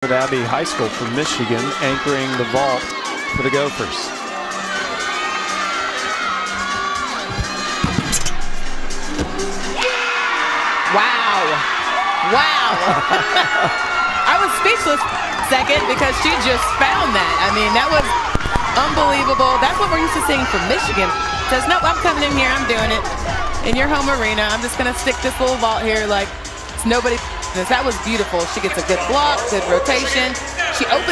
Abbey High School from Michigan, anchoring the vault for the Gophers. Wow. Wow. I was speechless second because she just found that. I mean, that was unbelievable. That's what we're used to seeing from Michigan. Says, nope, I'm coming in here. I'm doing it. In your home arena, I'm just going to stick this little vault here like it's nobody. That was beautiful. She gets a good block, good rotation. She opens.